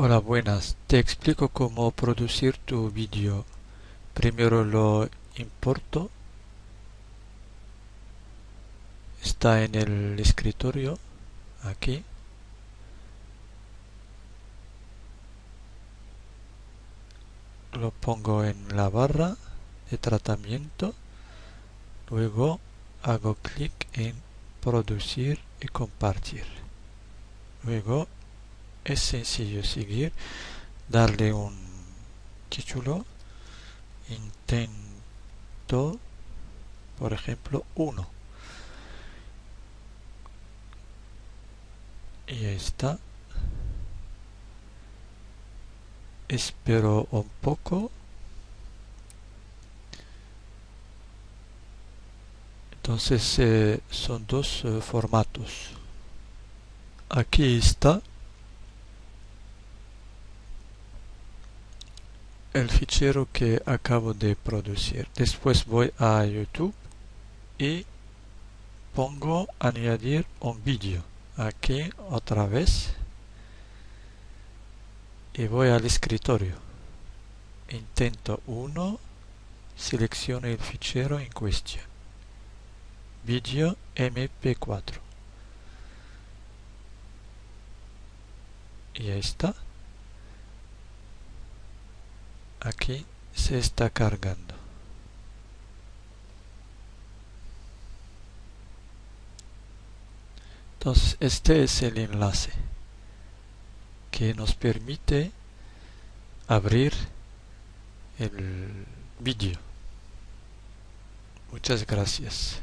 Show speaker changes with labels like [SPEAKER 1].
[SPEAKER 1] Hola, buenas. Te explico cómo producir tu vídeo. Primero lo importo. Está en el escritorio, aquí. Lo pongo en la barra de tratamiento. Luego hago clic en producir y compartir. Luego es sencillo seguir. Darle un título intento por ejemplo 1 y ahí está. Espero un poco. Entonces eh, son dos eh, formatos. Aquí está el fichero que acabo de producir. Después voy a YouTube y pongo añadir un vídeo. Aquí otra vez. Y voy al escritorio. Intento 1. Selecciono el fichero en cuestión. Vídeo MP4. Y ahí está aquí se está cargando. Entonces este es el enlace que nos permite abrir el vídeo. Muchas gracias